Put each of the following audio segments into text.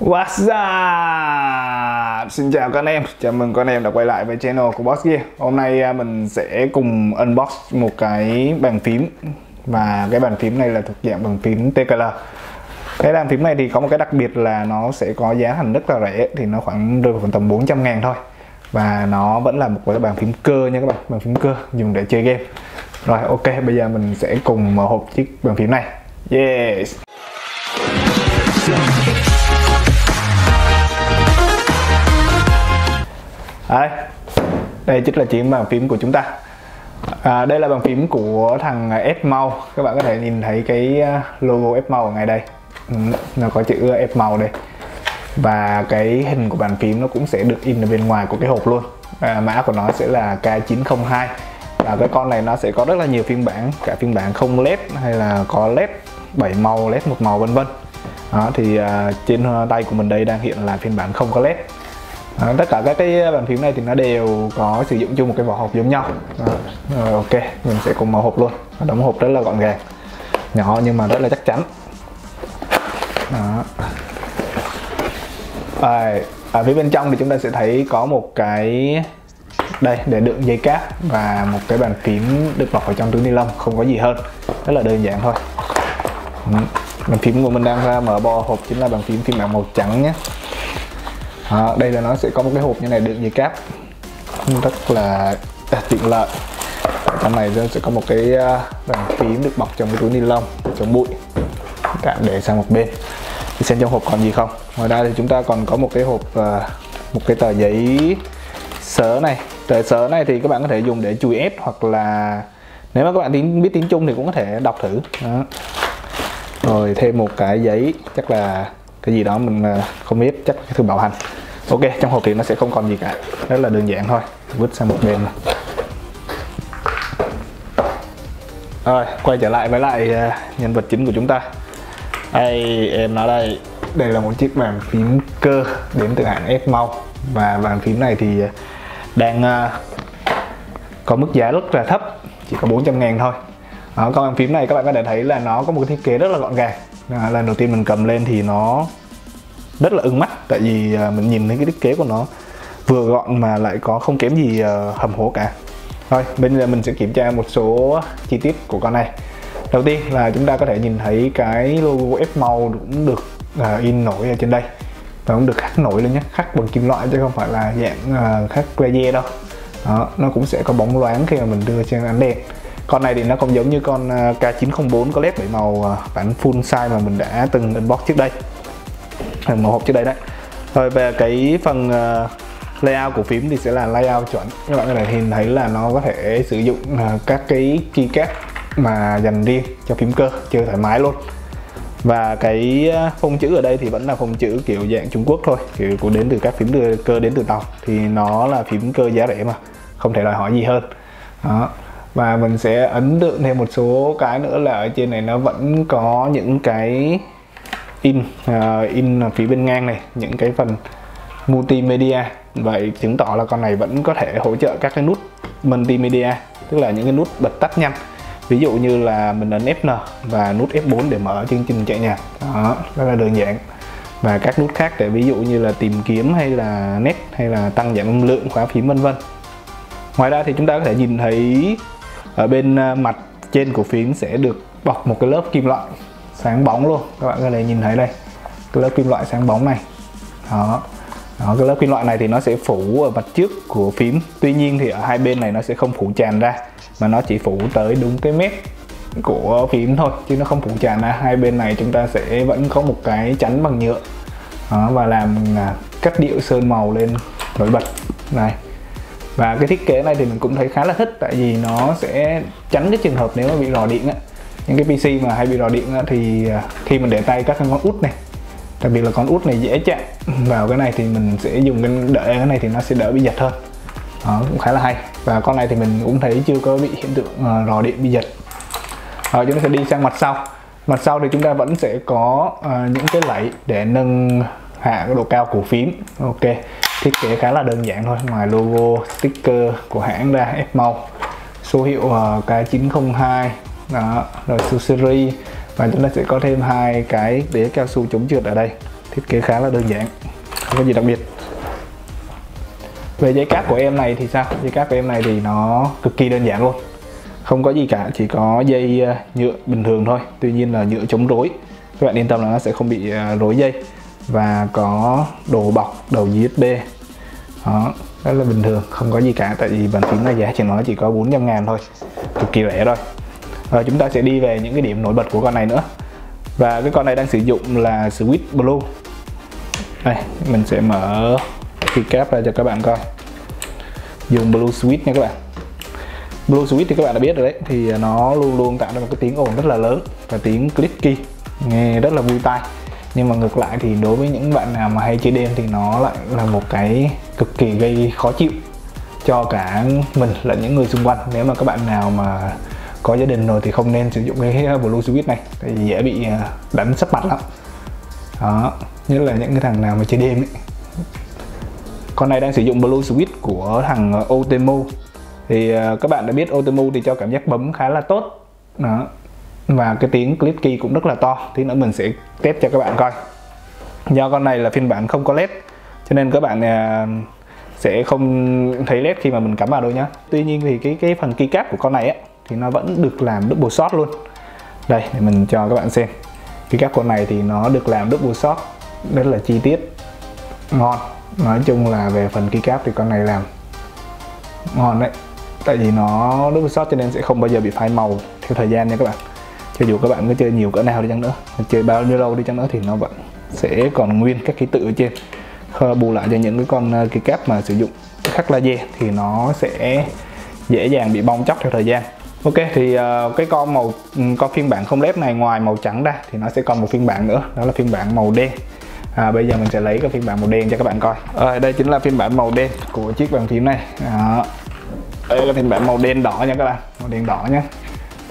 What's up? Xin chào các anh em, chào mừng các anh em đã quay lại với channel của Boss Gear. Hôm nay à, mình sẽ cùng unbox một cái bàn phím. Và cái bàn phím này là thuộc dạng bàn phím TKL Cái bàn phím này thì có một cái đặc biệt là nó sẽ có giá thành rất là rẻ. Thì nó khoảng rơi vào khoảng tầm 400 ngàn thôi. Và nó vẫn là một cái bàn phím cơ nha các bạn, bàn phím cơ dùng để chơi game. Rồi ok, bây giờ mình sẽ cùng mở hộp chiếc bàn phím này. Yes! Đây, đây chính là chiếc bàn phím của chúng ta. À, Đây là bàn phím của thằng fmau, Các bạn có thể nhìn thấy cái à, logo fmau ở ngay đây. Nó có chữ fmau đây. Và cái hình của bàn phím nó cũng sẽ được in ở bên ngoài của cái hộp luôn. À, Mã của nó sẽ là K902 Và cái con này nó sẽ có rất là nhiều phiên bản. Cả phiên bản không LED hay là có LED 7 màu, LED một màu vân vân. Đó, thì uh, trên à, tay của mình đây đang hiện là phiên bản không có led à, tất cả các cái bàn phím này thì nó đều có sử dụng chung một cái vỏ hộp giống nhau. À, rồi ok mình sẽ cùng mở hộp luôn. Đóng hộp rất là gọn gàng nhỏ nhưng mà rất là chắc chắn. Đó. À, ở phía bên trong thì chúng ta sẽ thấy có một cái đây để đựng dây cáp và một cái bàn phím được bọc ở trong túi ni lông không có gì hơn. Rất là đơn giản thôi. Ừ, bàn phím của mình đang ra mở bo hộp chính là bàn phím phiên bản màu trắng nhé đó, đây là nó sẽ có một cái hộp như này đựng dây cáp. Rất là à, tiện lợi. Trong này sẽ có một cái à, bàn phím được bọc trong cái túi ni lông chống bụi. Tạm để sang một bên. Thì xem trong hộp còn gì không. Ngoài ra thì chúng ta còn có một cái hộp một cái tờ giấy sớ này. Tờ sớ này thì các bạn có thể dùng để chùi ép hoặc là nếu mà các bạn biết tiếng Trung thì cũng có thể đọc thử. Đó. rồi thêm một cái giấy chắc là cái gì đó mình không biết chắc cái thư bảo hành ok trong hộp thì nó sẽ không còn gì cả. Rất là đơn giản thôi. Vứt sang một bên. Rồi quay trở lại với lại à, nhân vật chính của chúng ta. Đây em nói đây. Đây là một chiếc bàn phím cơ đến từ hãng F-Mount và bàn phím này thì đang à, có mức giá rất là thấp. Chỉ có 400 ngàn thôi. Đó, con bàn phím này các bạn có thể thấy là nó có một cái thiết kế rất là gọn gàng. À, lần đầu tiên mình cầm lên thì nó rất là ưng mắt. Tại vì à, mình nhìn thấy cái thiết kế của nó vừa gọn mà lại có không kém gì à, hầm hố cả. Thôi bây giờ mình sẽ kiểm tra một số chi tiết của con này. Đầu tiên là chúng ta có thể nhìn thấy cái logo F màu cũng được uh, in nổi ở trên đây. Và cũng được khắc nổi lên nhé. Khắc bằng kim loại chứ không phải là dạng uh, khắc laser đâu. Đó, nó cũng sẽ có bóng loáng khi mà mình đưa trên ánh đèn. Con này thì nó không giống như con K904 có led 7 màu bản full size mà mình đã từng unbox trước đây màu hộp trước đây đấy. Rồi về cái phần ờ, layout của phím thì sẽ là layout chuẩn. Các bạn có thể nhìn thấy là nó có thể sử dụng ờ, các cái keycap mà dành riêng cho phím cơ, chơi thoải mái luôn. Và cái ờ, phông chữ ở đây thì vẫn là phông chữ kiểu dạng Trung Quốc thôi, kiểu cũng đến từ các phím cơ đến từ tàu. Thì nó là phím cơ giá rẻ mà, không thể đòi hỏi gì hơn. Đó. Và mình sẽ ấn tượng thêm một số cái nữa là ở trên này nó vẫn có những cái in uh, in phía bên ngang này những cái phần multimedia. Vậy chứng tỏ là con này vẫn có thể hỗ trợ các cái nút multimedia tức là những cái nút bật tắt nhanh. Ví dụ như là mình ấn Fn và nút F4 để mở chương trình chạy nhạc. Đó rất là đơn giản. Và các nút khác để ví dụ như là tìm kiếm hay là nét hay là tăng giảm âm lượng khóa phím vân vân. Ngoài ra thì chúng ta có thể nhìn thấy ở bên à, mặt trên của phím sẽ được bọc một cái lớp kim loại sáng bóng luôn. Các bạn có thể nhìn thấy đây. Cái lớp kim loại sáng bóng này. Đó. Đó, cái lớp kim loại này thì nó sẽ phủ ở mặt trước của phím. Tuy nhiên thì ở hai bên này nó sẽ không phủ tràn ra mà nó chỉ phủ tới đúng cái mép của phím thôi chứ nó không phủ tràn ra. Hai bên này chúng ta sẽ vẫn có một cái chắn bằng nhựa. Đó, và làm à, cắt cách điệu sơn màu lên nổi bật. Này. Và cái thiết kế này thì mình cũng thấy khá là thích tại vì nó sẽ tránh cái trường hợp nếu mà bị rò điện á những cái PC mà hay bị rò điện thì à, khi mình để tay các con út này đặc biệt là con út này dễ chạm vào cái này thì mình sẽ dùng cái đợi cái này thì nó sẽ đỡ bị giật hơn. Đó cũng khá là hay. Và con này thì mình cũng thấy chưa có bị hiện tượng uh, rò điện bị giật. Rồi chúng ta sẽ đi sang mặt sau. Mặt sau thì chúng ta vẫn sẽ có uh, những cái lẫy để nâng hạ cái độ cao của phím. Ok thiết kế khá là đơn giản thôi. Ngoài logo sticker của hãng ra F số hiệu uh, K902 đó, rồi su và chúng ta sẽ có thêm hai cái đế cao su chống trượt ở đây. Thiết kế khá là đơn giản, không có gì đặc biệt. Về dây cáp của em này thì sao? Dây cáp của em này thì nó cực kỳ đơn giản luôn. Không có gì cả, chỉ có dây ờ, nhựa bình thường thôi. Tuy nhiên là nhựa chống rối. Các bạn yên tâm là nó sẽ không bị ờ, rối dây. Và có đồ bọc đầu USB đó, rất là bình thường, không có gì cả. Tại vì bàn phím này giá chỉ nó chỉ có 400 ngàn thôi. Cực kỳ rẻ thôi và chúng ta sẽ đi về những cái điểm nổi bật của con này nữa. Và cái con này đang sử dụng là Switch Blue. Đây, mình sẽ mở keycap ra cho các bạn coi. Dùng Blue Switch nha các bạn. Blue Switch thì các bạn đã biết rồi đấy, thì nó luôn luôn tạo ra một cái tiếng ồn rất là lớn và tiếng clicky nghe rất là vui tai. Nhưng mà ngược lại thì đối với những bạn nào mà hay chơi đêm thì nó lại là một cái cực kỳ gây khó chịu cho cả mình lẫn những người xung quanh. Nếu mà các bạn nào mà có gia đình rồi thì không nên sử dụng cái blue switch này, thì vì dễ bị à, đánh sấp mặt lắm. Đó, nhất là những cái thằng nào mà chơi đêm ấy. con này đang sử dụng blue switch của thằng à, Otemo. Thì à, các bạn đã biết Otemo thì cho cảm giác bấm khá là tốt. Đó, và cái tiếng clip key cũng rất là to, tí nữa mình sẽ test cho các bạn coi. Do con này là phiên bản không có led, cho nên các bạn sẽ không thấy led khi mà mình cắm vào đâu nhá. Tuy nhiên thì cái cái phần keycap của con này á thì nó vẫn được làm double shot luôn. Đây, để mình cho các bạn xem. Keycap con này thì nó được làm double shot rất là chi tiết, ngon. Nói chung là về phần keycap thì con này làm ngon đấy. Tại vì nó double shot cho nên sẽ không bao giờ bị phai màu theo thời gian nha các bạn. Cho dù các bạn có chơi nhiều cỡ nào đi chăng nữa, chơi bao nhiêu lâu đi chăng nữa thì nó vẫn sẽ còn nguyên các ký tự ở trên. Bù lại cho những cái con ờ, keycap cáp mà sử dụng khắc laser thì nó sẽ dễ dàng bị bong chóc theo thời gian. Ok thì uh, cái con màu ừ, con phiên bản không lép này ngoài màu trắng ra thì nó sẽ còn một phiên bản nữa đó là phiên bản màu đen. À, bây giờ mình sẽ lấy cái phiên bản màu đen cho các bạn coi. À, đây chính là phiên bản màu đen của chiếc bàn phím này. Đó. đây là phiên bản màu đen đỏ nha các bạn màu đen đỏ nhé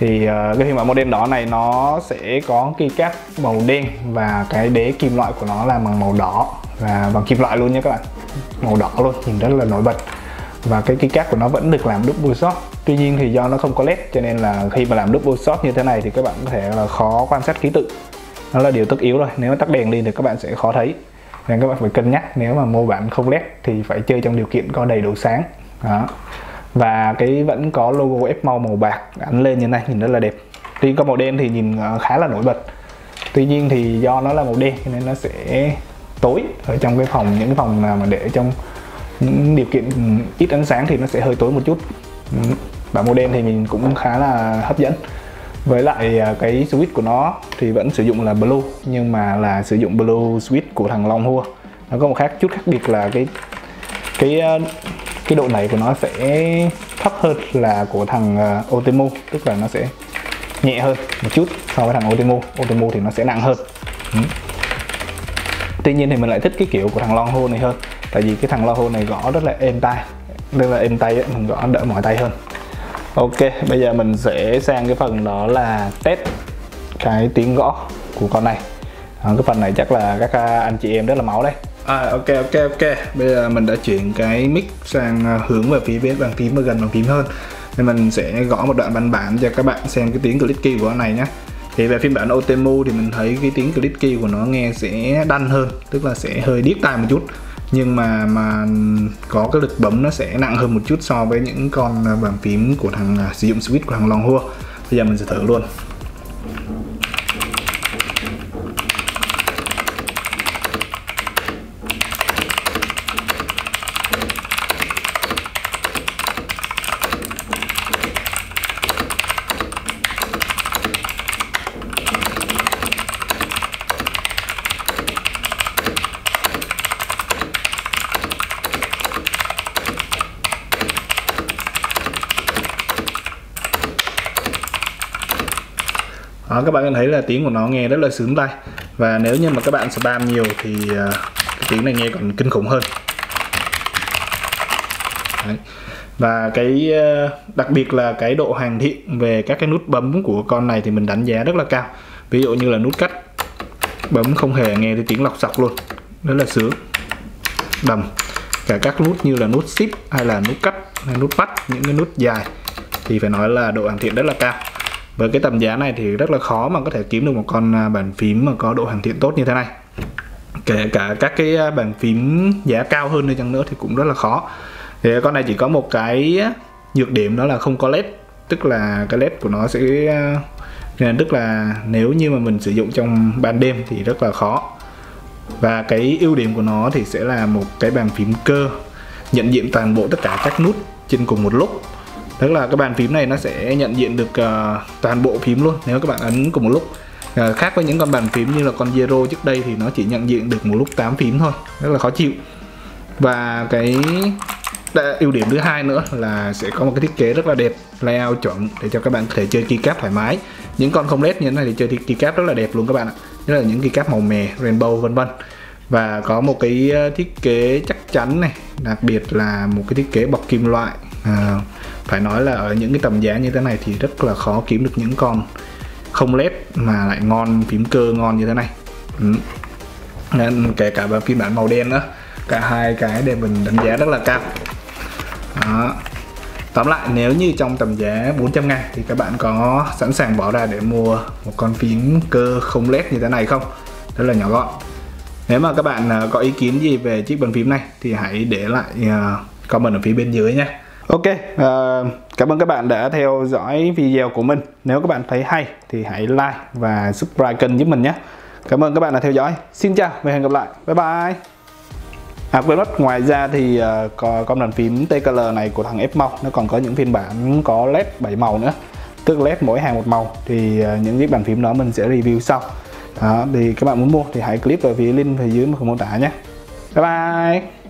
thì uh, cái phiên bản màu đen đỏ này nó sẽ có keycap màu đen và cái đế kim loại của nó là bằng màu đỏ và bằng kim loại luôn nha các bạn. Màu đỏ luôn nhìn rất là nổi bật. Và cái keycap của nó vẫn được làm double shot tuy nhiên thì do nó không có led, cho nên là khi mà làm double shot như thế này thì các bạn có thể là khó quan sát ký tự. Nó là điều tất yếu rồi, nếu tắt đèn lên thì các bạn sẽ khó thấy. Nên các bạn phải cân nhắc, nếu mà mua bản không led thì phải chơi trong điều kiện có đầy đủ sáng. Đó. Và cái vẫn có logo F màu màu bạc ảnh lên như này, nhìn rất là đẹp. Tuy có màu đen thì nhìn ờ, khá là nổi bật. Tuy nhiên thì do nó là màu đen nên nó sẽ tối ở trong cái phòng, những cái phòng nào mà để trong những điều kiện ừ, ít ánh sáng thì nó sẽ hơi tối một chút và màu đen thì mình cũng khá là hấp dẫn. Với lại à, cái switch của nó thì vẫn sử dụng là blue nhưng mà là sử dụng blue switch của thằng Long Hua. Nó có một khác chút khác biệt là cái cái à, cái độ này của nó sẽ thấp hơn là của thằng uh, Otemu tức là nó sẽ nhẹ hơn một chút so với thằng Otemu. Otemu thì nó sẽ nặng hơn. Ừ. tuy nhiên thì mình lại thích cái kiểu của thằng long hua này hơn tại vì cái thằng long hua này gõ rất là êm tay nên là êm tay ấy, mình gõ đỡ mỏi tay hơn ok bây giờ mình sẽ sang cái phần đó là test cái tiếng gõ của con này. Đó, cái phần này chắc là các à, anh chị em rất là máu đấy. À, ok ok ok. Bây giờ mình đã chuyển cái mic sang à, hướng về phía bên bàn phím và gần bàn phím hơn. Nên mình sẽ gõ một đoạn văn bản cho các bạn xem cái tiếng clicky của nó này nhé thì về phiên bản Otemu thì mình thấy cái tiếng clicky của nó nghe sẽ đanh hơn tức là sẽ hơi điếc tai một chút nhưng mà mà có cái lực bấm nó sẽ nặng hơn một chút so với những con à, bàn phím của thằng uh, sử dụng switch của thằng Longhua bây giờ mình sẽ thử luôn. Đó, các bạn thấy là tiếng của nó nghe rất là sướng tai. Và nếu như mà các bạn spam nhiều thì à, cái tiếng này nghe còn kinh khủng hơn. Đấy. và cái à, đặc biệt là cái độ hoàn thiện về các cái nút bấm của con này thì mình đánh giá rất là cao. Ví dụ như là nút cắt bấm không hề nghe thấy tiếng lọc sọc luôn. Rất là sướng. Đầm. Cả các nút như là nút ship hay là nút cắt hay nút bắt những cái nút dài thì phải nói là độ hoàn thiện rất là cao với cái tầm giá này thì rất là khó mà có thể kiếm được một con à, bàn phím mà có độ hoàn thiện tốt như thế này. Kể cả các cái à, bàn phím giá cao hơn đi chăng nữa thì cũng rất là khó. Thì con này chỉ có một cái nhược điểm đó là không có led, tức là cái led của nó sẽ nên tức là nếu như mà mình sử dụng trong ban đêm thì rất là khó. Và cái ưu điểm của nó thì sẽ là một cái bàn phím cơ, nhận diện toàn bộ tất cả các nút trên cùng một lúc tức là cái bàn phím này nó sẽ nhận diện được uh, toàn bộ phím luôn nếu các bạn ấn cùng một lúc. Uh, khác với những con bàn phím như là con Zero trước đây thì nó chỉ nhận diện được một lúc 8 phím thôi rất là khó chịu. Và cái ưu điểm thứ hai nữa là sẽ có một cái thiết kế rất là đẹp layout chuẩn để cho các bạn có thể chơi keycap thoải mái. Những con không led như thế này thì chơi keycap rất là đẹp luôn các bạn ạ. Nhất là những keycap màu mè rainbow vân vân. Và có một cái ờ, thiết kế chắc chắn này đặc biệt là một cái thiết kế bọc kim loại. À, phải nói là ở những cái tầm giá như thế này thì rất là khó kiếm được những con không led mà lại ngon, phím cơ ngon như thế này. Ừ. nên kể cả vào phiên bản màu đen nữa, cả hai cái đều mình đánh giá rất là cao. Đó. Tóm lại, nếu như trong tầm giá 400 ngàn thì các bạn có sẵn sàng bỏ ra để mua một con phím cơ không led như thế này không? Rất là nhỏ gọn. Nếu mà các bạn à, có ý kiến gì về chiếc bàn phím này thì hãy để lại à, comment ở phía bên dưới nhé. Ok, uh, cảm ơn các bạn đã theo dõi video của mình. Nếu các bạn thấy hay thì hãy like và subscribe kênh giúp mình nhé. Cảm ơn các bạn đã theo dõi. Xin chào và hẹn gặp lại. Bye bye. À quên mất, ngoài ra thì uh, có con bàn phím TKL này của thằng Fmau nó còn có những phiên bản có led 7 màu nữa. Tức led mỗi hàng một màu. Thì uh, những chiếc bàn phím đó mình sẽ review sau. Đó, thì các bạn muốn mua thì hãy click vào phía link phía dưới mô tả nhé. Bye bye.